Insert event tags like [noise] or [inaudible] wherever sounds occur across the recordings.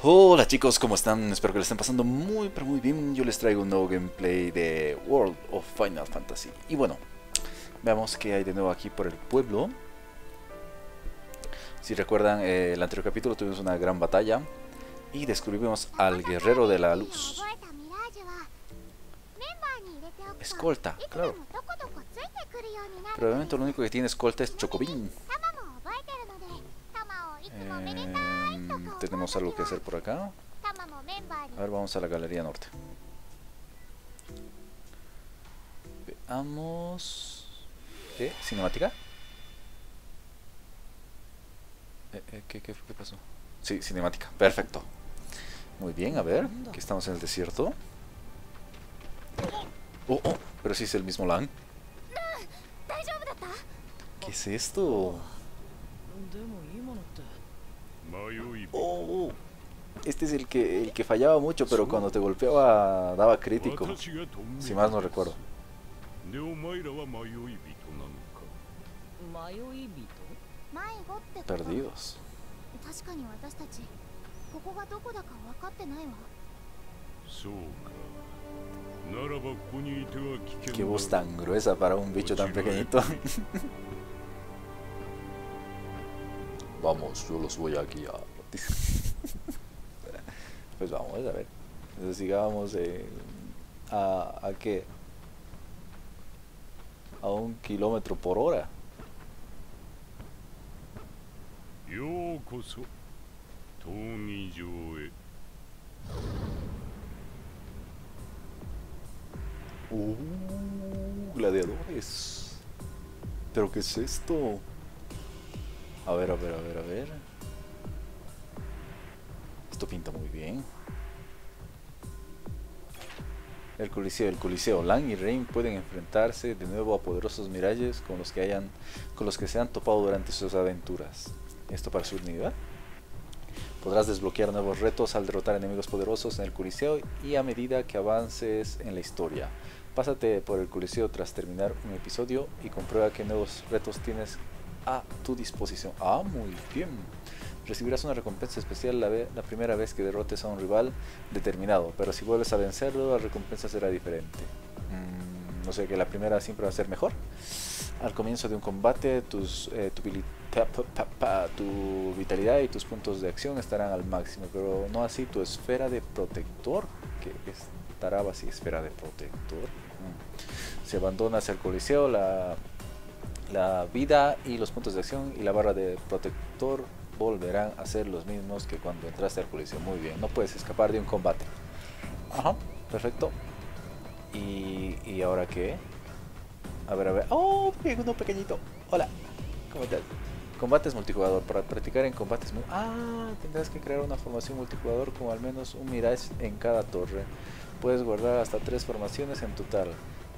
Hola chicos, ¿cómo están? Espero que les estén pasando muy pero muy bien. Yo les traigo un nuevo gameplay de World of Final Fantasy. Y bueno, veamos qué hay de nuevo aquí por el pueblo. Si recuerdan, eh, el anterior capítulo tuvimos una gran batalla y descubrimos al guerrero de la luz. Escolta, claro. Momento lo único que tiene escolta es Chocobin. Eh, tenemos algo que hacer por acá. A ver, vamos a la galería norte. Veamos. ¿Qué? ¿Cinemática? Eh, eh, ¿qué, qué, ¿Qué pasó? Sí, cinemática. Perfecto. Muy bien, a ver. Aquí estamos en el desierto. Oh, oh, pero sí es el mismo LAN. ¿Qué es esto? Oh, este es el que, el que fallaba mucho, pero cuando te golpeaba daba crítico. Si más no recuerdo. Perdidos. Qué voz tan gruesa para un bicho tan pequeñito. [laughs] Vamos, yo los voy a guiar. [laughs] pues vamos a ver. Entonces sigamos eh, a, a qué? A un kilómetro por hora. Uh, gladiadores. ¿Pero qué es esto? A ver, a ver, a ver, a ver. Esto pinta muy bien. El Coliseo, el Coliseo. Lang y Rain pueden enfrentarse de nuevo a poderosos miralles con los que hayan, con los que se han topado durante sus aventuras. Esto para su nivel. Podrás desbloquear nuevos retos al derrotar enemigos poderosos en el Coliseo y a medida que avances en la historia. Pásate por el Coliseo tras terminar un episodio y comprueba qué nuevos retos tienes a tu disposición. Ah, muy bien. Recibirás una recompensa especial la, la, primera vez que derrotes a un rival determinado, pero si vuelves a vencerlo, la recompensa será diferente. Mm, no sé, que la primera siempre va a ser mejor. Al comienzo de un combate, tus, eh, tu, tu, vitalidad y tus puntos de acción estarán al máximo, pero no así tu esfera de protector, que estará así, esfera de protector. Mm. Si abandonas el coliseo, la la vida y los puntos de acción y la barra de protector volverán a ser los mismos que cuando entraste al coliseo. Muy bien, no puedes escapar de un combate. Ajá, perfecto. ¿Y, y ahora qué? A ver, a ver. ¡Oh! Uno pequeñito. Hola. ¿Cómo estás? Combates multijugador. Para practicar en combates... Ah, tendrás que crear una formación multijugador con al menos un Mirage en cada torre. Puedes guardar hasta tres formaciones en total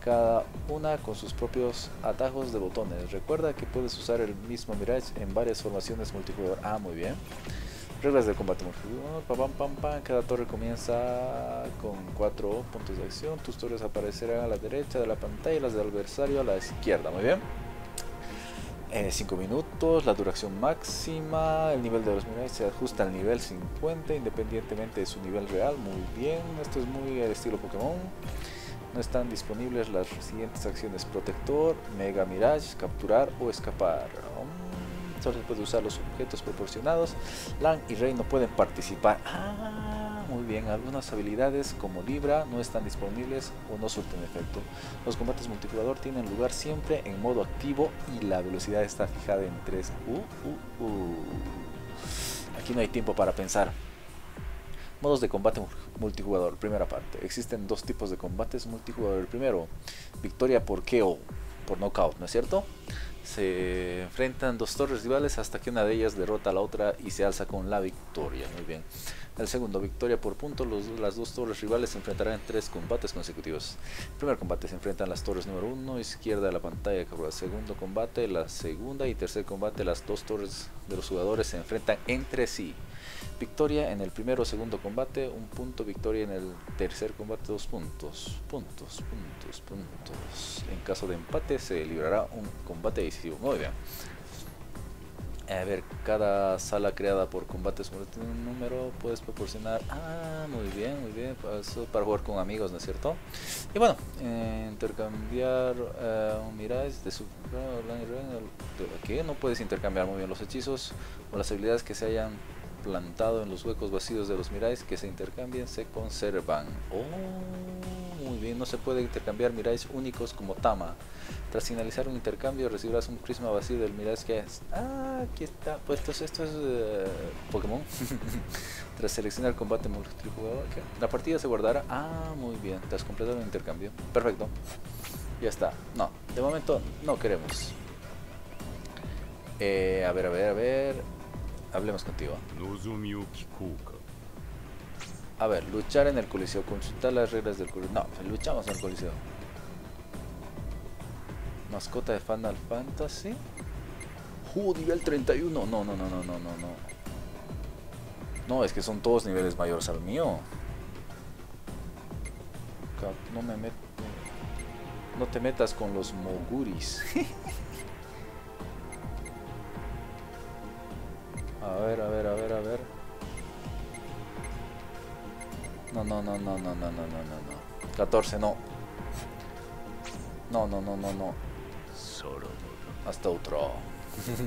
cada una con sus propios atajos de botones. Recuerda que puedes usar el mismo Mirage en varias formaciones multijugador. Ah, muy bien. Reglas de combate multijugador. Pam, pam, pam, Cada torre comienza con cuatro puntos de acción. Tus torres aparecerán a la derecha de la pantalla y las del adversario a la izquierda. Muy bien. 5 eh, minutos, la duración máxima, el nivel de los Mirage se ajusta al nivel 50 independientemente de su nivel real. Muy bien, esto es muy el estilo Pokémon. No están disponibles las siguientes acciones Protector, Mega Mirage, Capturar o Escapar. Um, solo se puede usar los objetos proporcionados. Lan y Rey no pueden participar. Ah, muy bien. Algunas habilidades como Libra no están disponibles o no surten efecto. Los combates multijugador tienen lugar siempre en modo activo y la velocidad está fijada en 3. Uh, uh, uh. Aquí no hay tiempo para pensar. Modos de combate multijugador, primera parte. Existen dos tipos de combates multijugador. El primero, victoria por KO, por knockout, ¿no es cierto? Se enfrentan dos torres rivales hasta que una de ellas derrota a la otra y se alza con la victoria. Muy bien. El segundo, victoria por punto. Los, las dos torres rivales se enfrentarán en tres combates consecutivos. Primer combate se enfrentan las torres número uno, izquierda de la pantalla. El segundo combate, la segunda y tercer combate, las dos torres de los jugadores se enfrentan entre sí. Victoria en el primero o segundo combate, un punto. Victoria en el tercer combate, dos puntos. Puntos, puntos, puntos. En caso de empate se librará un combate decisivo. Muy bien. A ver, cada sala creada por combates tiene un número, puedes proporcionar... Ah, muy bien, muy bien, eso para jugar con amigos, ¿no es cierto? Y bueno, eh, intercambiar eh, Mirage de su... Aquí no puedes intercambiar muy bien los hechizos o las habilidades que se hayan plantado en los huecos vacíos de los Mirais que se intercambien se conservan. Oh, muy bien, no se puede intercambiar Mirais únicos como Tama. Tras finalizar un intercambio recibirás un prisma vacío del Mirais que es... Ah, aquí está. Pues esto, es uh, Pokémon. [laughs] Tras seleccionar combate multijugador, la partida se guardará. Ah, muy bien. Tras completar un intercambio. Perfecto. Ya está. No, de momento no queremos. Eh, a ver, a ver, a ver. Hablemos contigo. A ver, luchar en el coliseo, consultar las reglas del coliseo. No, luchamos en el coliseo. Mascota de Final Fantasy. Uh, nivel 31. No, no, no, no, no, no, no. No, es que son todos niveles mayores al mío. No me meto. No te metas con los moguris. [laughs] ver, a ver, a ver, a ver. No, no, no, no, no, no, no, no, no. 14, no. No, no, no, no, no. Hasta otro.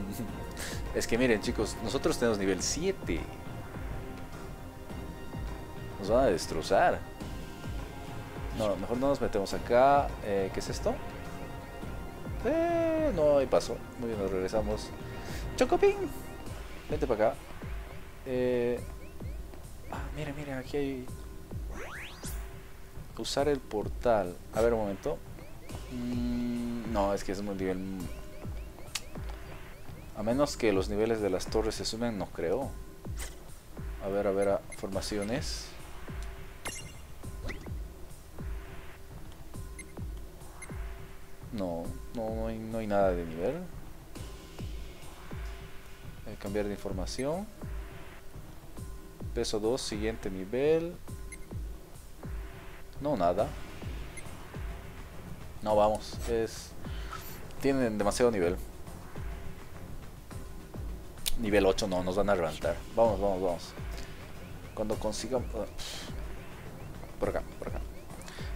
[laughs] es que miren, chicos, nosotros tenemos nivel 7. Nos van a destrozar. No, mejor no nos metemos acá. Eh, ¿Qué es esto? Eh, no, ahí pasó. Muy bien, nos regresamos. Chocopín. Vente para acá. Eh... Ah, mira, mira, aquí hay... Usar el portal. A ver un momento. Mm, no, es que es un nivel... A menos que los niveles de las torres se sumen, no creo. A ver, a ver, a formaciones. No, no, hay, no hay nada de nivel cambiar de información. Peso 2 siguiente nivel. No nada. No vamos es tienen demasiado nivel. Nivel 8 no nos van a levantar vamos vamos vamos. Cuando consigamos ah, por acá por acá.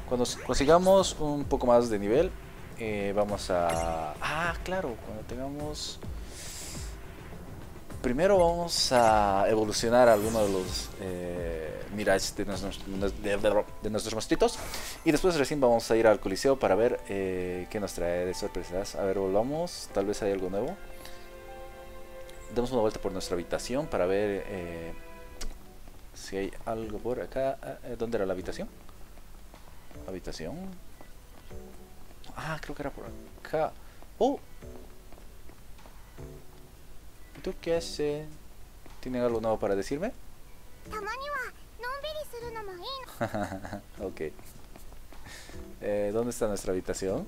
Cuando consigamos un poco más de nivel eh, vamos a ah claro cuando tengamos primero vamos a evolucionar alguno de los eh, de nuestros, de. Y después recién vamos a ir al coliseo para ver eh, qué nos trae de sorpresas. A ver, volvamos. Tal vez hay algo nuevo. Demos una vuelta por nuestra habitación para ver eh, si hay algo por acá. Ah, eh, ¿Dónde era la habitación? Habitación. Ah, creo que era por acá. ¡Oh! ¿Tú qué haces? ¿Tienen algo nuevo para decirme? [laughs] ok. Eh, ¿Dónde está nuestra habitación?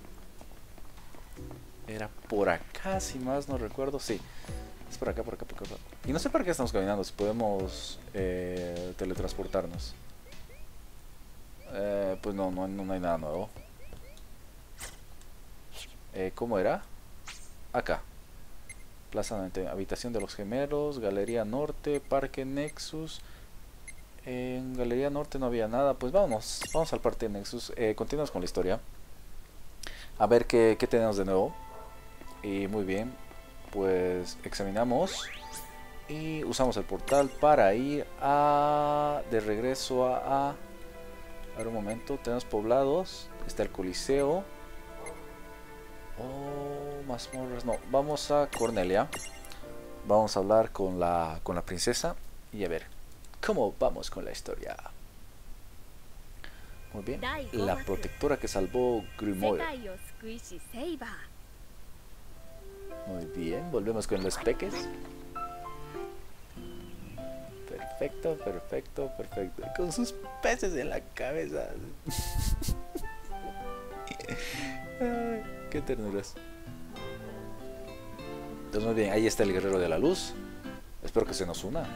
Era por acá, si más no recuerdo. Sí, es por acá, por acá, por acá. Y no sé por qué estamos caminando, si podemos eh, teletransportarnos. Eh, pues no, no, hay nada nuevo. ¿Cómo era? Acá. Plaza Habitación de los Gemelos, Galería Norte, Parque Nexus. En Galería Norte no había nada. Pues vamos, vamos al Parque Nexus. Eh, continuamos con la historia. A ver qué, tenemos de nuevo. Y muy bien, pues examinamos y usamos el portal para ir a de regreso a, a, a ver un momento tenemos poblados está el coliseo Oh, mazmorras. No, vamos a Cornelia. Vamos a hablar con la, con la princesa y a ver cómo vamos con la historia. Muy bien. La protectora que salvó Grimoire. Muy bien, volvemos con los peques. Perfecto, perfecto, perfecto. Con sus peces en la cabeza. [laughs] Qué ternuras. Entonces muy bien, ahí está el guerrero de la luz. Espero que se nos una.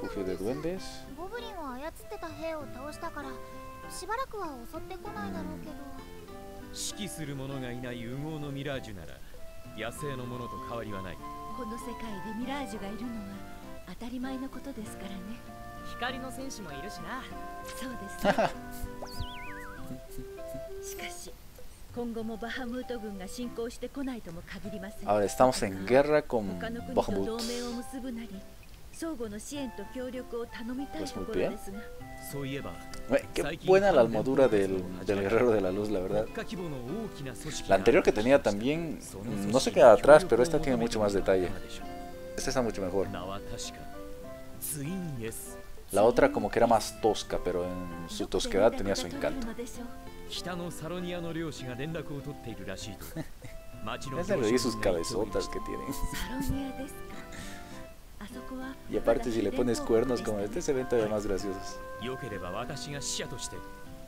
Refugio de duendes. 指揮する者がいない右合のミラージュなら野生のものと変わりはないこの世界でミラージュがいるのは当たり前のことですからね光の戦士もいるしなそうですねしかし Ahora estamos en guerra con Bakhmut. Pues muy bien. Qué buena la armadura del, del, guerrero de la luz, la verdad. La anterior que tenía también mm, no se queda atrás, pero esta tiene mucho más detalle. Esta está mucho mejor. 名は確かツイン S La otra como que era más tosca, pero en su どこで tosquedad 連絡 tenía が su 取れる encanto. のでしょう北のサロニアの漁師が連絡を取っているらしいと[laughs] 町の Es de 漁 reír 師 sus が言っておりま cabezotas した que tienen. サロニアですかあそこは Y aparte si le pones cuernos como まだ este se ven todavía más graciosos. よければ私が使者として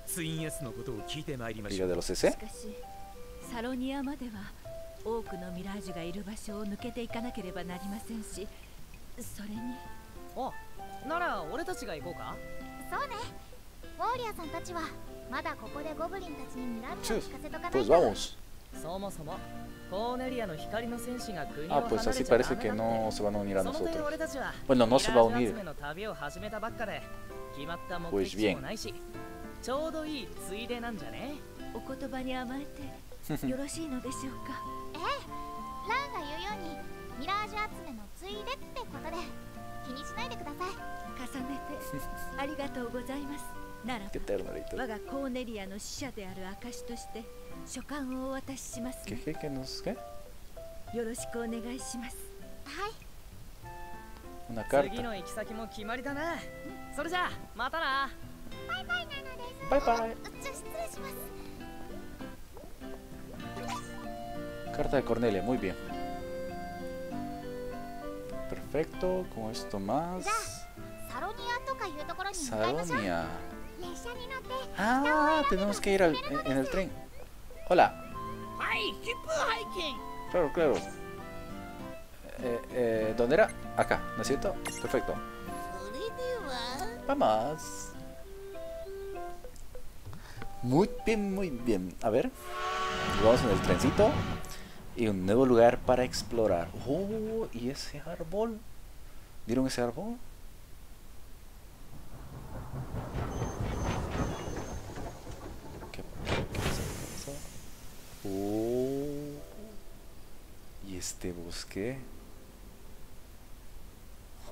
ツイン S のことを聞いてまいりまし Liga ょ de う los し CC. かしサロニアまでは多くのミラージュがいる場所を抜けていかなければなりませんしそれにお なら俺たちが行こうか？そうね。ウォーリアさんたちはまだここでゴブリンたちにミラージュを聞かせとかないと.そもそもコーネリアの光の戦士が国を Ah, 離 pues れ así ちゃダ parece メ que だって。no se van a unir a その点 nosotros. 俺たちは Bueno, no se va a ミラージュ unir. 集めの旅を始めたばっかで決まった目 Pues 的地 bien もないしちょうどいいついでなんじゃね？お言葉に甘えて [laughs] よろしいのでしょうか？[laughs] ええ。ランが言うようにミラージュ集めのついでってことで気にしないでください。重ねて。ありがとうございますならば我がコーネリアの使者である証として。書簡をお渡しします、ね、よろしくお願いしますはい次の行き先も決まりだなうんそれじゃあまたなバイバイなのです Bye bye. あじゃ失礼します Carta de Cornelia, muy bien. Perfecto, con esto más. Saronia. Ah, tenemos que ir al, en, el tren. Hola. Claro, claro. Eh, eh, ¿Dónde era? Acá, ¿no es cierto? Perfecto. Vamos. Muy bien, muy bien. A ver. Vamos en el trencito. Y un nuevo lugar para explorar. Oh, ¿y ese árbol? ¿Vieron ese árbol? ¿Qué, qué, pasó? Oh. ¿Y este bosque?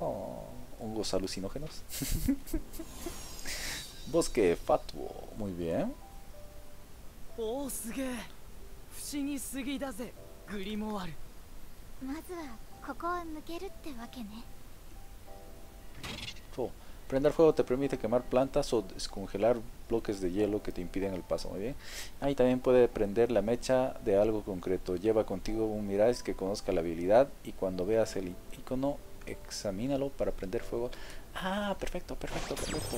Oh, hongos alucinógenos. [laughs] bosque fatuo. Muy bien. お おすげえ不思議すぎだぜグリモワルまずはここを抜けるってわけね Oh, Prender fuego te permite quemar plantas o descongelar bloques de hielo que te impiden el paso. Muy bien. Ahí también puede prender la mecha de algo concreto. Lleva contigo un Mirage que conozca la habilidad y cuando veas el icono, examínalo para prender fuego. Ah, perfecto, perfecto, perfecto.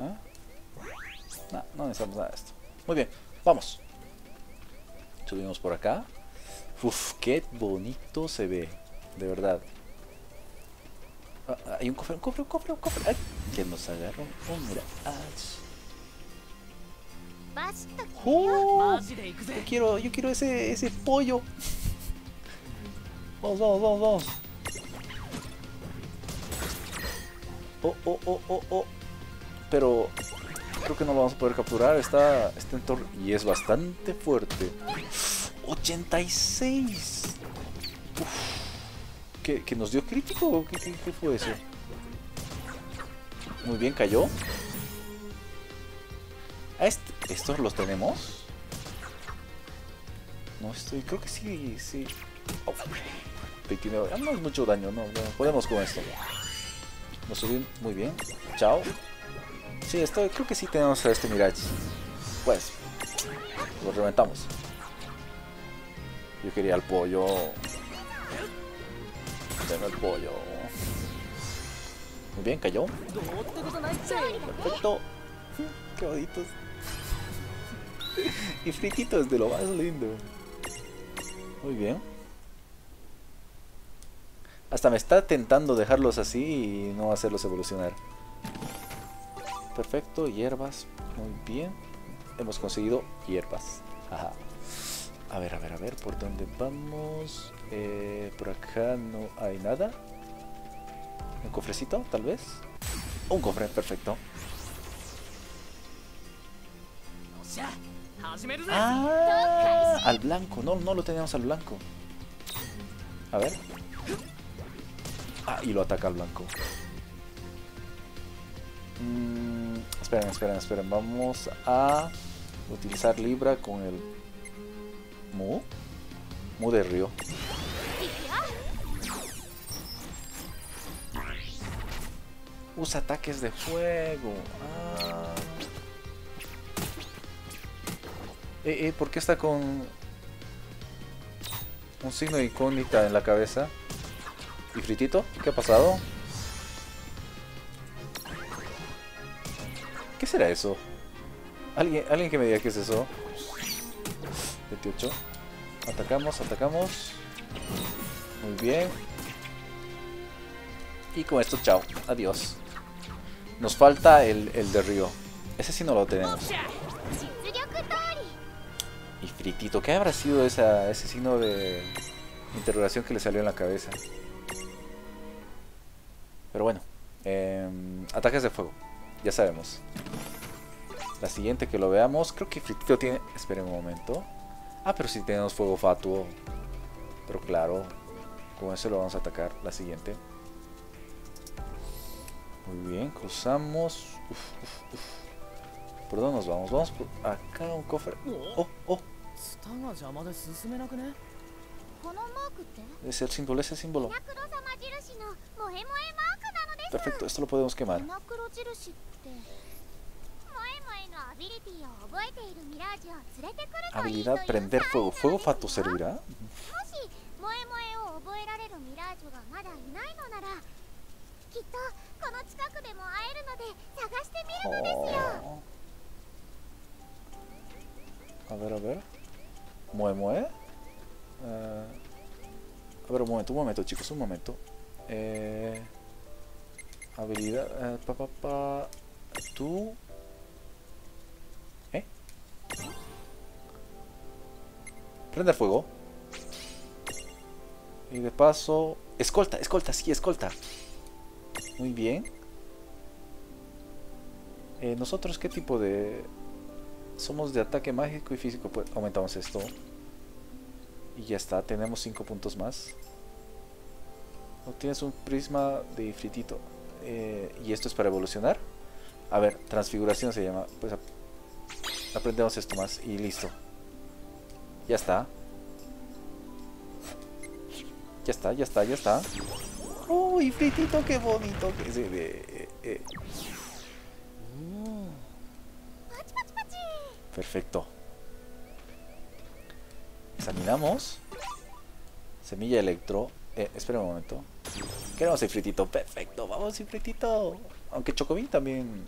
危 no, no necesitamos nada de esto. Muy bien, vamos. Subimos por acá. Uf, qué bonito se ve. De verdad. Ah, hay un cofre, un cofre, un cofre, un cofre. Ay, nos agarró oh, mira. Yo quiero, yo quiero ese, ese pollo. Vamos, vamos, vamos, vamos. Oh, oh, oh, oh, oh. Pero creo que no lo vamos a poder capturar. Está, está en torre y es bastante fuerte. 86. Uf. ¿Que, que nos dio crítico? ¿Qué, qué, fue eso? Muy bien, cayó. ¿A este- ¿Estos los tenemos? No estoy, creo que sí, sí. Oh, 29, ah, no es mucho daño, no, no, podemos con esto. Nos subí muy bien. Chao. Sí, estoy, creo que sí tenemos a este Mirage. Pues, lo reventamos. Yo quería el pollo. Deme el pollo. Muy bien, cayó. Perfecto. Qué bonitos. Y frititos de lo más lindo. Muy bien. Hasta me está tentando dejarlos así y no hacerlos evolucionar. Perfecto, hierbas. Muy bien. Hemos conseguido hierbas. A ver, a ver, a ver, ¿por dónde vamos? Eh, por acá no hay nada. ¿Un cofrecito, tal vez? Un cofre, perfecto. Ah, al blanco. No, no lo teníamos al blanco. A ver. Ah, y lo ataca al blanco. Mm, esperen, esperen, esperen. Vamos a utilizar Libra con el Mu. Mu de Río. Usa ataques de fuego. Ah. Eh, eh, ¿Por qué está con un signo de incógnita en la cabeza? ¿Y Fritito? ¿Qué ha pasado? ¿Qué será eso? ¿Alguien, alguien que me diga qué es eso. 28. Atacamos, atacamos. Muy bien. Y con esto, chao. Adiós. Nos falta el, el de Río. Ese sí no lo tenemos. Y fritito, ¿qué habrá sido esa, ese signo de interrogación que le salió en la cabeza? Pero bueno, em, ataques de fuego ya sabemos. La siguiente que lo veamos, creo que Fritito tiene... Esperen un momento. Ah, pero si sí tenemos fuego fatuo. Pero claro, con eso lo vamos a atacar. La siguiente. Muy bien, cruzamos. Uf, uf, uf. ¿Por dónde nos vamos? Vamos por acá un cofre. Oh, oh. oh. Es el símbolo, ese símbolo. Perfecto, esto lo podemos quemar. Habilidad prender fuego. ¿Fuego fato servirá? Oh. A ver, a ver. Mue, mue. Eh, a ver, un momento, un momento, chicos, un momento. Eh, habilidad. Eh. Tú. ¿Eh? Prende fuego. Y de paso. Escolta, escolta, sí, escolta. Muy bien. Eh, ¿Nosotros qué tipo de, somos de ataque mágico y físico. Pues aumentamos esto. Y ya está, tenemos 5 puntos más. Obtienes un prisma de fritito. Eh, y esto es para evolucionar. A ver, transfiguración se llama. Pues aprendemos esto más y listo. Ya está. Ya está, ya está, ya está. Uy, fritito, qué bonito eh, eh. Perfecto. Examinamos. Semilla electro. Eh, espera un momento. Queremos ifritito. Perfecto, vamos ifritito. Aunque Chocobin también.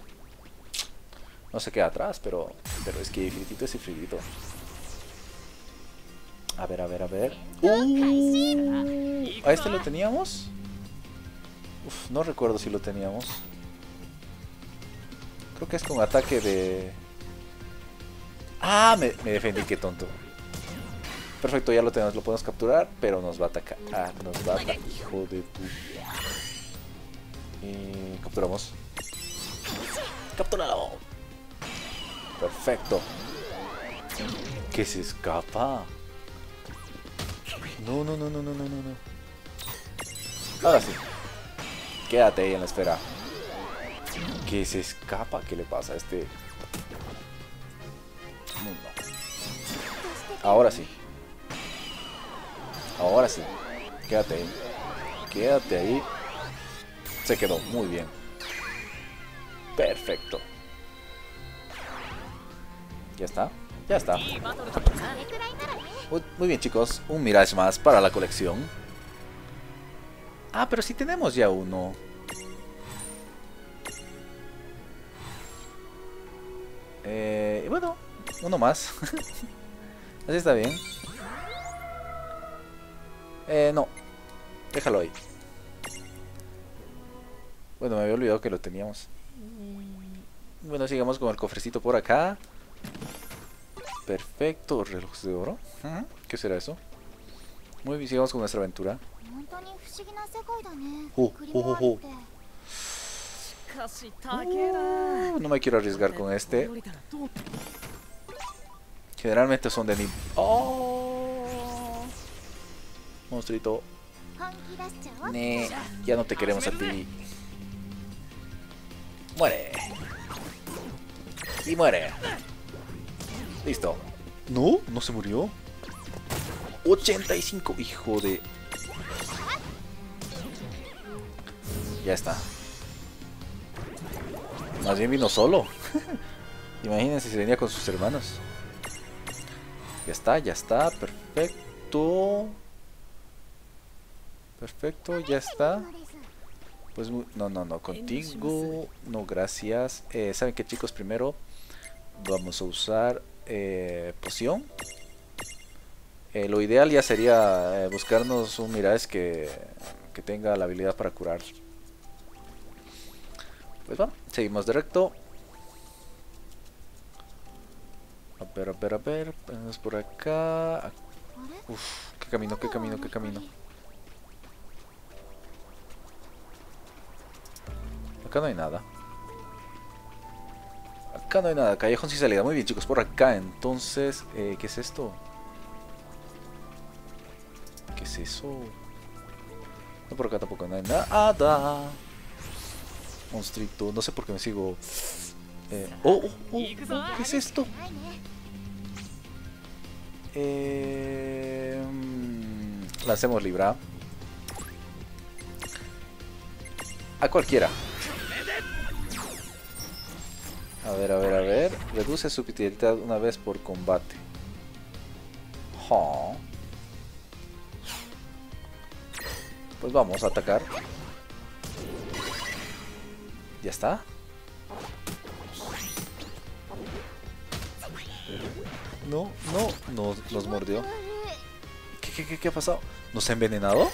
No se queda atrás, pero. Pero es que el fritito es el fritito. A ver, a ver, a ver. Uh, ¿A este lo teníamos? Uf, no recuerdo si lo teníamos. Creo que es con ataque de. Ah, me, me defendí, qué tonto. Perfecto, ya lo tenemos, lo podemos capturar, pero nos va a atacar. Ah, nos va a atacar, hijo de tu. Y capturamos. ¡Capturado! Perfecto. Que se escapa. No, no, no, no, no, no, no, no. Ahora sí. Quédate ahí en la esfera. Que se escapa. ¿Qué le pasa a este? mundo? Ahora sí. Ahora sí. Quédate ahí. Quédate ahí. Se quedó, muy bien. Perfecto. Ya está, ya está. Muy, bien chicos, un Mirage más para la colección. Ah, pero si sí tenemos ya uno. Eh, bueno, uno más. [laughs] Así está bien. Eh, no. Déjalo ahí. Bueno, me había olvidado que lo teníamos. Bueno, sigamos con el cofrecito por acá. Perfecto, reloj de oro. ¿Qué será eso? Muy bien, sigamos con nuestra aventura. Oh, oh, oh, oh. Uh, no me quiero arriesgar con este. Generalmente son de nivel. ¡Oh! Monstruito. Ne, ya no te queremos a ti. Muere. Y muere. Listo. No, no se murió. 85, hijo de... Ya está. Más bien vino solo. [laughs] Imagínense si venía con sus hermanos. Ya está, ya está. Perfecto. Perfecto, ya está. Pues no, no, no, contigo, no gracias. Eh, ¿Saben qué chicos? Primero vamos a usar eh, poción. Eh, lo ideal ya sería eh, buscarnos un Mirage que, que tenga la habilidad para curar. Pues va, seguimos directo. A ver, a ver, a ver, vamos por acá. Uf, qué camino, qué camino, qué camino. acá no hay nada. Acá no hay nada. Callejón sin salida. Muy bien, chicos. Por acá, entonces... Eh, ¿Qué es esto? ¿Qué es eso? No, por acá tampoco no hay nada. Monstrito. No sé por qué me sigo... Eh, oh, oh, oh, oh, ¿Qué es esto? Eh, mm, lancemos Libra. A cualquiera. Ver, a ver, a ver. Reduce su vitalidad una vez por combate. Ja. Pues vamos a atacar. Ya está. No, no, nos, nos mordió. ¿Qué, qué, qué, qué ha pasado? ¿Nos ha envenenado?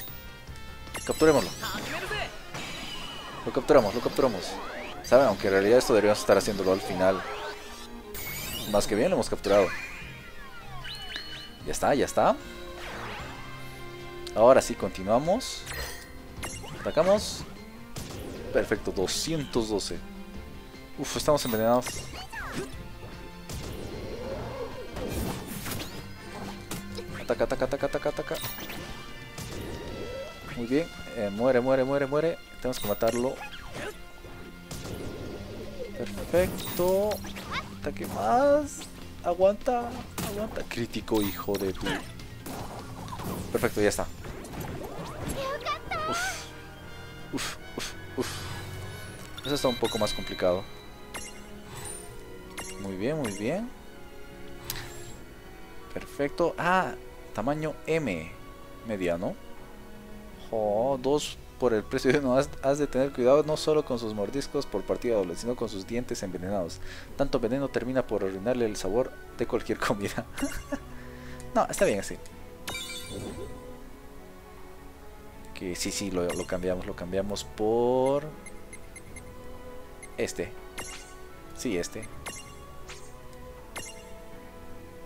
Capturémoslo. Lo capturamos, lo capturamos. ¿Saben? Aunque en realidad esto deberíamos estar haciéndolo al final. Más que bien lo hemos capturado. Ya está, ya está. Ahora sí, continuamos. Atacamos. Perfecto, 212. Uf, estamos envenenados. Ataca, ataca, ataca, ataca, ataca. Muy bien. eh, muere, muere, muere, muere. Tenemos que matarlo. Perfecto. Ataque más. Aguanta, aguanta. Crítico, hijo de tu. Perfecto, ya está. Uf. Uf, uf, uf. Eso está un poco más complicado. Muy bien, muy bien. Perfecto. Ah, tamaño M. Mediano. Oh, dos por el precio de uno. Has, de tener cuidado no solo con sus mordiscos por partida doble, sino con sus dientes envenenados. Tanto veneno termina por arruinarle el sabor de cualquier comida. [laughs] no, está bien así. Que sí, sí, lo, lo cambiamos, lo cambiamos por este. Sí, este.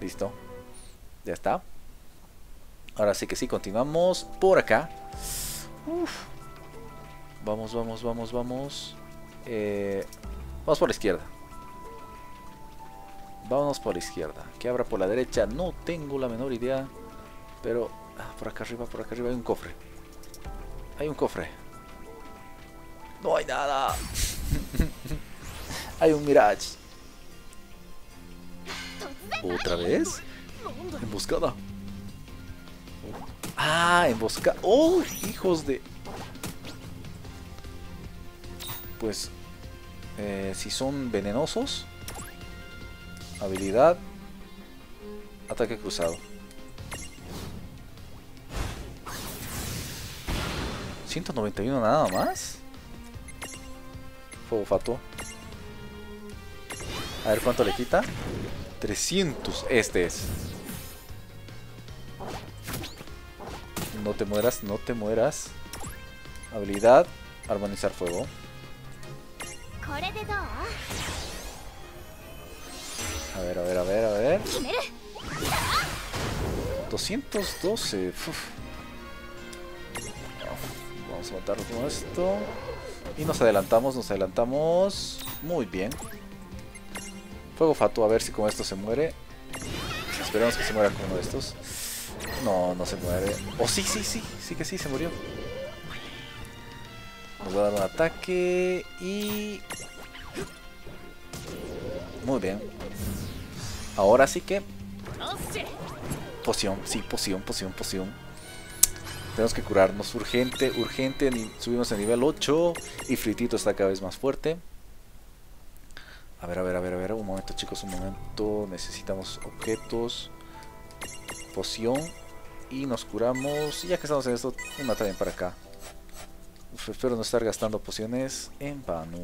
Listo. Ya está. Ahora sí que sí, continuamos por acá. Uf. Vamos, vamos, vamos, vamos. Eh, vamos por la izquierda. Vámonos por la izquierda. ¿Qué habrá por la derecha? No tengo la menor idea. Pero ah, por acá arriba, por acá arriba hay un cofre. Hay un cofre. No hay nada. [laughs] hay un Mirage. ¿Otra vez? Emboscada. Ah, emboscada. ¡Oh! Hijos de... Pues... eh, si son venenosos... Habilidad... Ataque cruzado. 191 nada más. Fuego fato. A ver cuánto le quita. 300. Este es. No te mueras, no te mueras. Habilidad, armonizar fuego. A ver, a ver, a ver, a ver. 212. Uf. Vamos a matar con esto. Y nos adelantamos, nos adelantamos. Muy bien. Fuego Fatu, a ver si con esto se muere. Esperemos que se muera con uno de estos. No, no se muere. Oh, sí, sí, sí. Sí que sí, se murió. Va a dar un ataque y... Muy bien. Ahora sí que... Poción, sí, poción, poción, poción. Tenemos que curarnos urgente, urgente. Subimos a nivel 8 y Fritito está cada vez más fuerte. A ver, a ver, a ver, a ver. Un momento, chicos, un momento. Necesitamos objetos. Poción. Y nos curamos. Ya que estamos en esto, una también para acá. Uf, espero no estar gastando pociones en vano.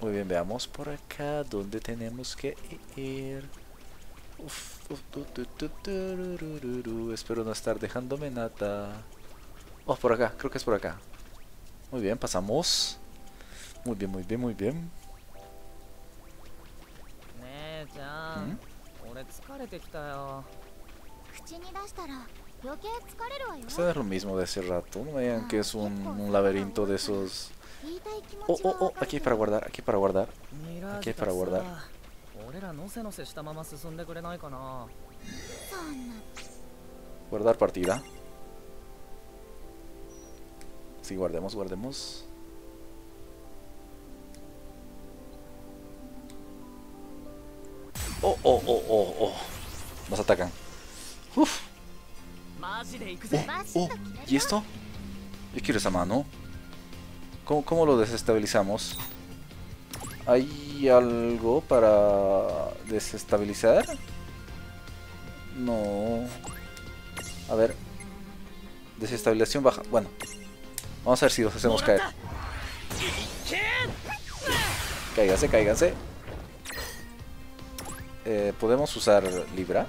Muy bien, veamos por acá dónde tenemos que ir. Uf, uf, tu, tu, tu. Espero no estar dejándome nada. Oh, por acá, creo que es por acá. Muy bien, pasamos. Muy bien, muy bien, muy bien. 姉 Ustedes es lo mismo de hace rato, no vean que es un, ah, laberinto de esos... Oh, oh, oh, aquí hay para guardar, aquí hay para guardar, aquí hay para guardar. Guardar partida. Sí, guardemos, guardemos. Oh, oh, oh, oh, oh. Nos atacan. Uf. Oh, oh, ¿y esto? Yo quiero esa mano. ¿Cómo, cómo lo desestabilizamos? ¿Hay algo para desestabilizar? No. A ver. Desestabilización baja. Bueno. Vamos a ver si los hacemos caer. Cáiganse, cáiganse. Eh, ¿Podemos usar Libra?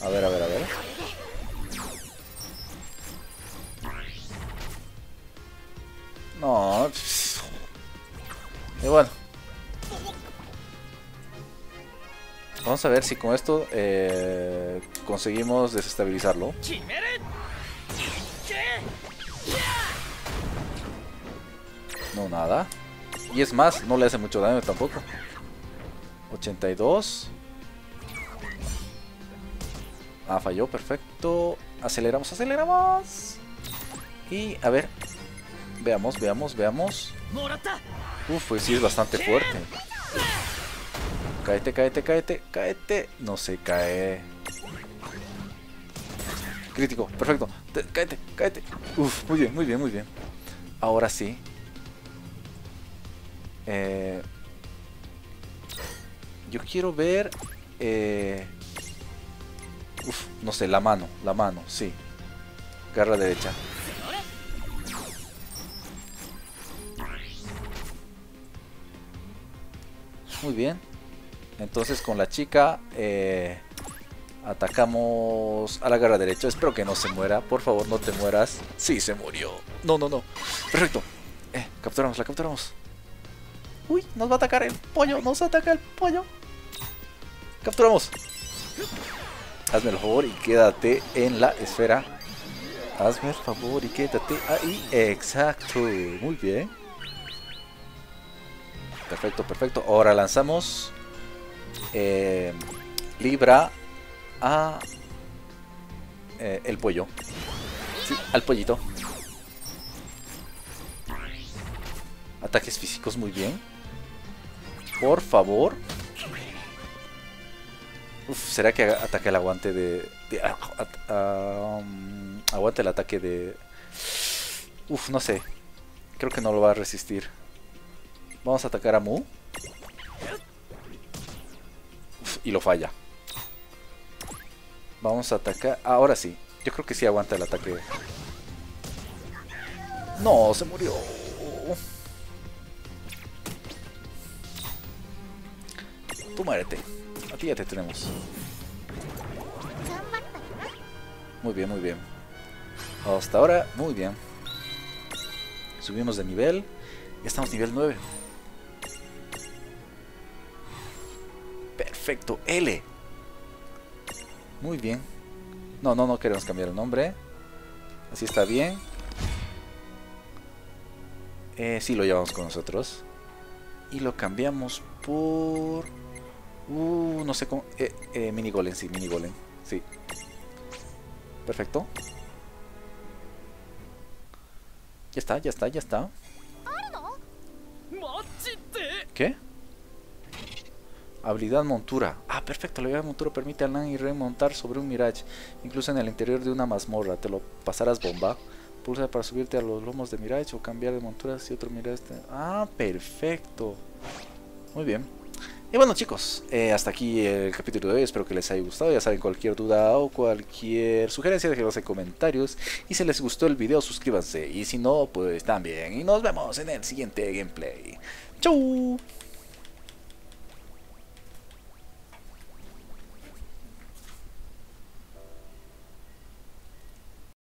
A ver, a ver, a ver. No. Y bueno. Vamos a ver si con esto eh, conseguimos desestabilizarlo. No, nada. Y es más, no le hace mucho daño tampoco. 82. Ah, falló, perfecto. Aceleramos, aceleramos. Y a ver, veamos, veamos, veamos. Uf, pues sí es bastante fuerte. Cáete, cáete, cáete, cáete. No se cae. Crítico, perfecto. Cáete, cáete. Uf, muy bien, muy bien, muy bien. Ahora sí. Eh, yo quiero ver... Eh, uf, no sé, la mano, la mano, sí. Garra derecha. Muy bien. Entonces con la chica eh, atacamos a la garra derecha. Espero que no se muera. Por favor, no te mueras. Sí, se murió. No, no, no. Perfecto. Eh, capturamos, la capturamos. Uy, nos va a atacar el pollo. Nos ataca el pollo. Capturamos. Hazme el favor y quédate en la esfera. Hazme el favor y quédate ahí. Exacto. Muy bien. Perfecto, perfecto. Ahora lanzamos eh, Libra a eh, el pollo. Sí, al pollito. Ataques físicos muy bien. Por favor. Uf, ¿será que ataque el aguante de... ah, aguante el ataque de... Uf, no sé. Creo que no lo va a resistir. Vamos a atacar a Mu. Y lo falla. Vamos a atacar... Ah, ahora sí. Yo creo que sí aguanta el ataque. No, se murió. Tú muérete. A ti ya te tenemos. Muy bien, muy bien. Hasta ahora, muy bien. Subimos de nivel. Ya estamos nivel 9. Perfecto, L. Muy bien. No, no, no queremos cambiar el nombre. Así está bien. Eh, sí, lo llevamos con nosotros. Y lo cambiamos por... Uh, no sé cómo... Eh, eh, mini golem, sí, mini golem. Sí. Perfecto. Ya está, ya está, ya está. ¿Qué? Habilidad montura. Ah, perfecto. La habilidad montura permite a Nan y Ren montar sobre un Mirage, incluso en el interior de una mazmorra. Te lo pasarás bomba. Pulsa para subirte a los lomos de Mirage o cambiar de montura si otro Mirage te... Ah, perfecto. Muy bien. Y bueno chicos, eh, hasta aquí el capítulo de hoy, espero que les haya gustado, ya saben cualquier duda o cualquier sugerencia déjenlos en comentarios y si les gustó el video suscríbanse y si no pues también y nos vemos en el siguiente gameplay. ¡Chau!